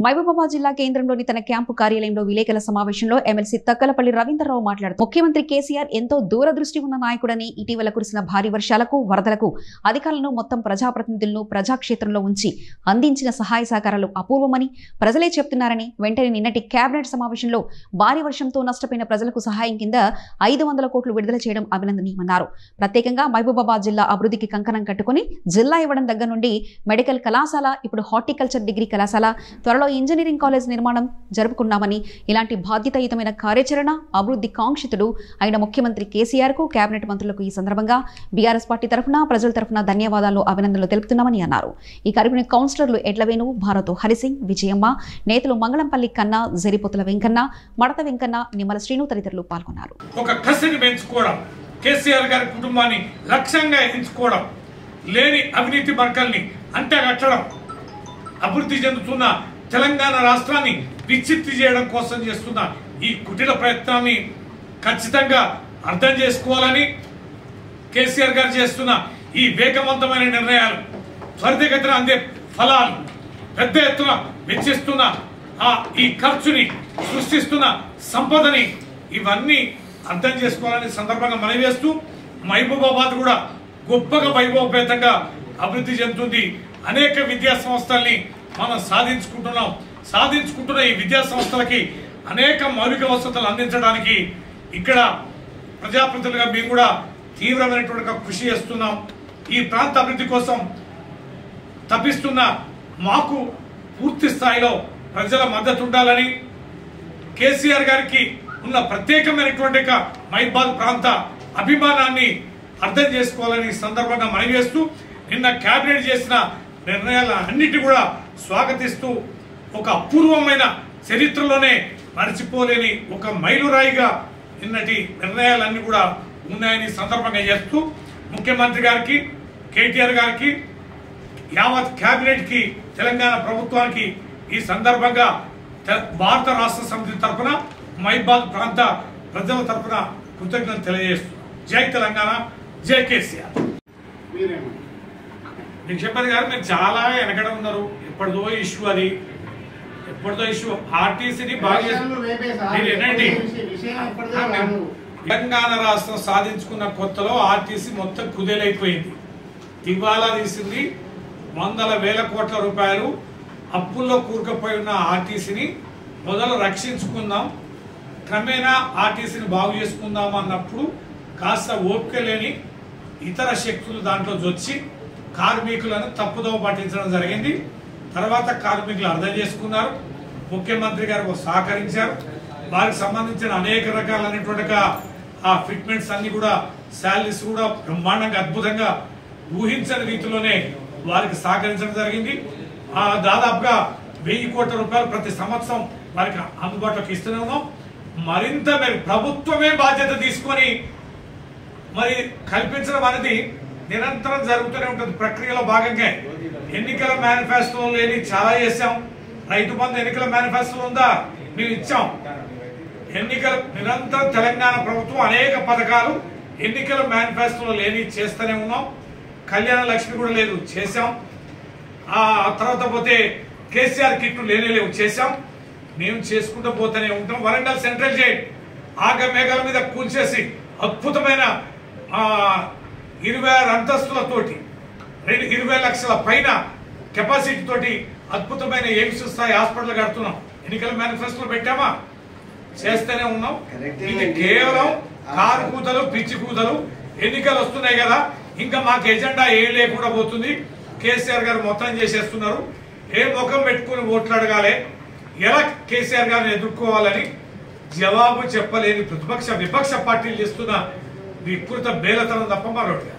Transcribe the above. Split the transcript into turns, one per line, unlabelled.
మహబూబాబాద్ జిల్లా కేంద్రంలోని తన క్యాంపు కార్యాలయంలో విలేకరుల సమావేశంలో ఎమ్మెల్సీ తక్కలపల్లి రవీంద్రరావు మాట్లాడుతూ ముఖ్యమంత్రి కేసీఆర్ ఎంతో దూరదృష్టి ఉన్న నాయకుడని ఇటీవల కురిసిన భారీ వర్షాలకు వరదలకు అధికారులను మొత్తం ప్రజాప్రతినిధులను ప్రజాక్షేత్రంలో ఉంచి అందించిన సహాయ సహకారాలు అపూర్వమని ప్రజలే చెప్తున్నారని వెంటనే నిన్నటి కేబినెట్ సమావేశంలో భారీ వర్షంతో నష్టపోయిన ప్రజలకు సహాయం కింద ఐదు వందల కోట్లు విడుదల చేయడం అభినందనీయమన్నారు. ప్రత్యేకంగా మహబూబాబాద్ జిల్లా అభివృద్ధికి కంకణం కట్టుకుని జిల్లా ఇవ్వడం దగ్గర నుండి మెడికల్ కళాశాల ఇప్పుడు హార్టికల్చర్ డిగ్రీ కళాశాల త్వరలో ఇంజనీరింగ్ కాలేజ్ నిర్మాణం జరుపుకున్నామని ఇలాంటి బాధ్యతాయుతమైన కార్యాచరణ అభివృద్ధి కాంక్షితుడు అయిన ముఖ్యమంత్రి కేసీఆర్కు కేబినెట్ మంత్రులకు ఈ సందర్భంగా బీఆర్ఎస్ పార్టీ తరఫున ప్రజల తరఫున ధన్యవాదాలు అభినందనలు తెలుపుతున్నామని అన్నారు. ఈ కార్యక్రమం కౌన్సిలర్లు ఎడ్లవేణు భారత్ హరిసింగ్ విజయమ్మ నేతలు మంగళంపల్లి కన్నా జరిపోతుల వెంకన్న మడత వెంకన్న నిమ్మల శ్రీను తదితరులు పాల్గొన్నారు.
ఒక కసిని పెంచుకోవడం కేసీఆర్ గారి కుటుంబాన్ని లక్ష్యంగా ఎంచుకోవడం లేని అవినీతి అంటగట్టడం అభివృద్ధి చెందుతున్న తెలంగాణ రాష్ట్రాన్ని విచ్చిత్తి చేయడం కోసం చేస్తున్న ఈ కుటిల ప్రయత్నాన్ని ఖచ్చితంగా అర్థం చేసుకోవాలని కేసీఆర్ గారు చేస్తున్న ఈ వేగవంతమైన నిర్ణయాలు త్వరితగతిన అందే ఫలాలు పెద్ద ఎత్తున వెచ్చిస్తున్న ఆ ఈ ఖర్చుని సృష్టిస్తున్న సంపదని ఇవన్నీ అర్థం చేసుకోవాలని సందర్భంగా మనవి చేస్తూ మహబూబాబాద్ కూడా గొప్పగా వైభవపేతంగా అభివృద్ధి చెందుతుంది. అనేక విద్యా సంస్థల్ని మనం సాధించుకుంటున్నాం. సాధించుకుంటున్న ఈ విద్యా సంస్థలకి అనేక మౌలిక వసతులు అందించడానికి ఇక్కడ ప్రజాప్రతినిధులుగా మేము కూడా తీవ్రమైనటువంటి కృషి చేస్తున్నాం. ఈ ప్రాంత అభివృద్ధి కోసం తప్పిస్తున్న మాకు పూర్తి స్థాయిలో ప్రజల మద్దతు ఉండాలని కేసీఆర్ గారికి ఉన్న ప్రత్యేకమైనటువంటి మైబాద్ ప్రాంత అభిమానాన్ని అర్థం చేసుకోవాలని సందర్భంగా మనవి చేస్తూ నిన్న కేబినెట్ చేసిన నిర్ణయాల అన్నిటి కూడా స్వాగతిస్తూ ఒక అపూర్వమైన చరిత్రలోనే మర్చిపోలేని ఒక మైలురాయిగా నిన్నటి నిర్ణయాలన్నీ కూడా ఉన్నాయని సందర్భంగా చేస్తూ ముఖ్యమంత్రి గారికి కేటీఆర్ గారికి యావత్ క్యాబినెట్కి కి తెలంగాణ ప్రభుత్వానికి ఈ సందర్భంగా భారత రాష్ట్ర సమితి తరఫున మైబాద్ ప్రాంత ప్రజల తరఫున కృతజ్ఞతలు తెలియజేస్తున్నాం. జై తెలంగాణ జై కేసీఆర్. చెప్పేది గారు మీరు చాలా వెనకడ ఉన్నారు. ఎప్పటిదో ఇష్యూ అది. ఎప్పటిదో ఇష్యూ. ఆర్టీసీని బాగా. మీరు వినండి. తెలంగాణ రాష్ట్రం సాధించుకున్న కొత్తలో ఆర్టీసీ మొత్తం కుదేలైపోయింది. దివాలా తీసింది వందల వేల కోట్ల రూపాయలు అప్పుల్లో కూరుకుపోయి ఉన్న ఆర్టీసీని మొదలు రక్షించుకుందాం. క్రమేణా ఆర్టీసీని బాగు చేసుకుందాం అన్నప్పుడు కాస్త ఓపిక లేని ఇతర శక్తులు దాంట్లో జొచ్చి కార్మికులను తప్పుదోవ పట్టించడం జరిగింది. తర్వాత కార్మికులు అర్థం చేసుకున్నారు. ముఖ్యమంత్రి గారు సహకరించారు. వారికి సంబంధించిన అనేక రకాలైనటువంటి ఆ ఫిట్మెంట్స్ అన్ని కూడా శాలరీస్ కూడా బ్రహ్మాండంగా అద్భుతంగా ఊహించని రీతిలోనే వారికి సహకరించడం జరిగింది. ఆ దాదాపుగా వెయ్యి కోట్ల రూపాయలు ప్రతి సంవత్సరం వారికి అందుబాటులోకి ఇస్తూనే ఉన్నాం. మరింత మరి ప్రభుత్వమే బాధ్యత తీసుకొని మరి కల్పించడం అనేది నిరంతరం జరుగుతూనే ఉంటుంది. ప్రక్రియలో భాగంగా ఎన్నికల మేనిఫెస్టో లేని చాలా చేశాం. రైతు బంధు ఎన్నికల మేనిఫెస్టో ఉందా? మేము ఇచ్చాం. ఎన్నికల నిరంతరం తెలంగాణ ప్రభుత్వం అనేక పథకాలు ఎన్నికల మేనిఫెస్టోలో లేని చేస్తూనే ఉన్నాం. కళ్యాణ లక్ష్మి కూడా లేదు చేశాం. ఆ తర్వాత పోతే కేసీఆర్ కిట్లు లేనే లేవు చేశాం. మేము చేసుకుంటూ పోతూనే ఉంటాం. వరంగల్ సెంట్రల్ జైల్ ఆగ మేఘాల మీద కూల్చేసి అద్భుతమైన ఇరవై ఆరు అంతస్తులతోటి రెండు ఇరవై లక్షల పైన కెపాసిటీ తోటి అద్భుతమైన ఎయిమ్స్ స్థాయి హాస్పిటల్ కడుతున్నాం. ఎన్నికల మేనిఫెస్టోలో పెట్టామా? చేస్తూనే ఉన్నాం. ఇది. కేవలం కారు కూతలు పిచ్చి కూతలు ఎన్నికలు వస్తున్నాయి కదా. ఇంకా మాకు ఎజెండా ఏం లేకుండా పోతుంది. కేసీఆర్ గారు మొత్తం చేసేస్తున్నారు. ఏ ముఖం పెట్టుకుని ఓట్లు అడగాలి. ఎలా కేసీఆర్ గారిని ఎదుర్కోవాలని జవాబు చెప్పలేని ప్రతిపక్ష విపక్ష పార్టీలు చేస్తున్న వికృత బేలతనం తప్ప మరొకటి